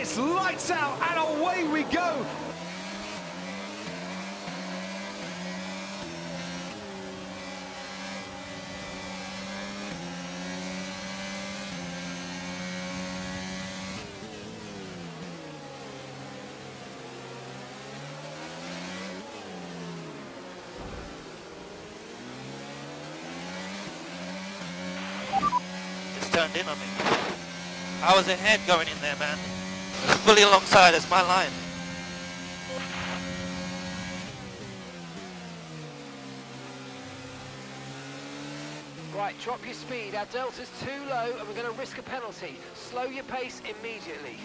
it's lights out and away we go. Turned in on me. I was ahead going in there, man. Fully alongside as my line. Right, drop your speed. Our delta's too low and we're going to risk a penalty. Slow your pace immediately.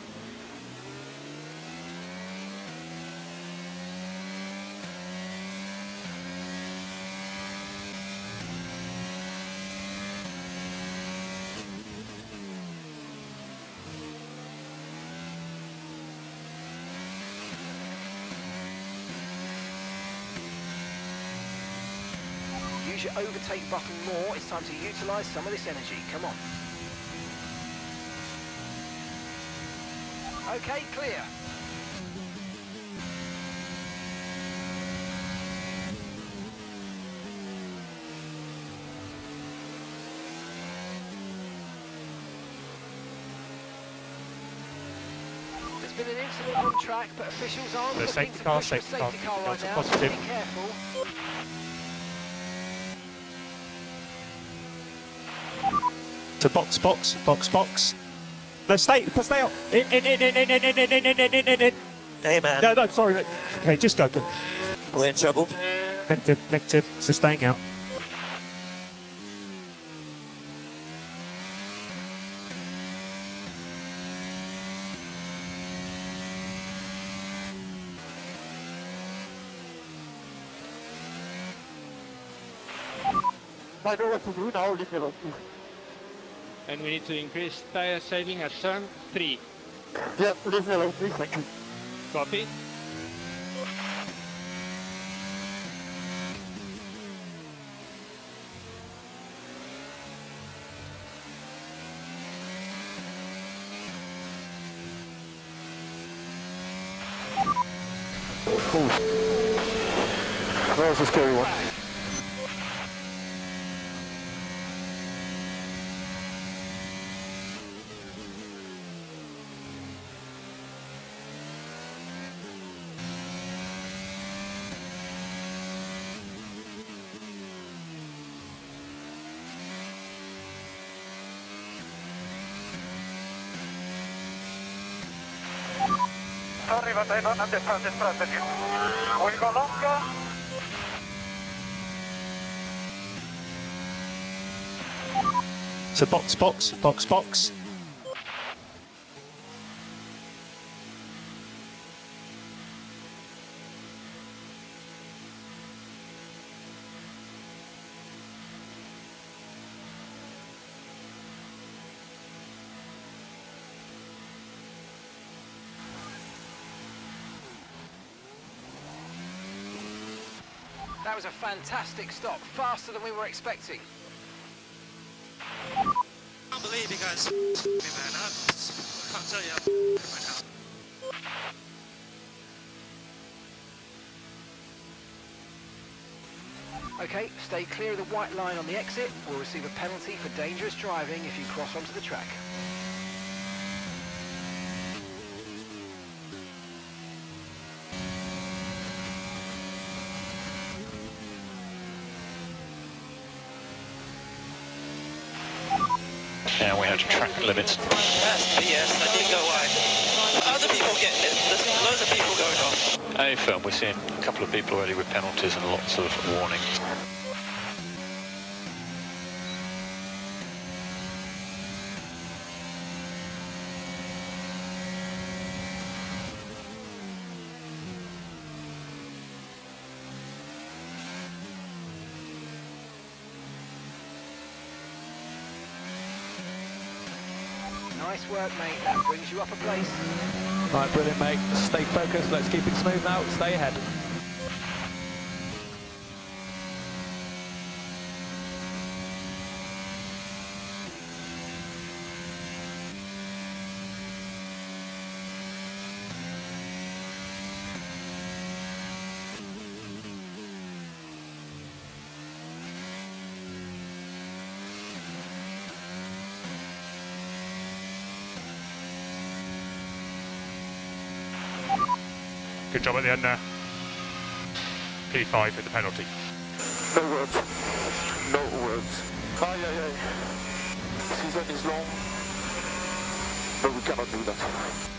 Your overtake button more. It's time to utilise some of this energy. Come on. Okay, clear. There's been an incident on track, but officials aren't The safety car, push safety car, safety car right now. positive. Be careful. To box, box, box, box. No, stay, stay up. In, in, in, in, in, in, in, in, in, in, in, in, in. Hey, man. No, no, sorry. mate. Okay, just go. go. We're in trouble. Negative, negative. So staying out. I know what to do now, leave me alone. And we need to increase tire saving at turn 3. Yeah, leave me alone, please, thank you. Copy? That was a scary one. Sorry, but I don't understand the strategy. We go longer. So box, box, box, box. That was a fantastic stop, faster than we were expecting. I can't believe you guys me, man. I can't tell you how right now. Okay, stay clear of the white line on the exit. We'll receive a penalty for dangerous driving if you cross onto the track. Yeah, we have track limits. That's BS. That didn't go wide. Other people getting it. There's loads of people going off. A film, we're seeing a couple of people already with penalties and lots of warnings. Nice work, mate. That brings you up a place. Right, brilliant, mate. Stay focused. Let's keep it smooth now. Stay ahead. Good job at the end there. P5 with the penalty. No words. No words. Aye, aye, aye. Season is long, but we cannot do that.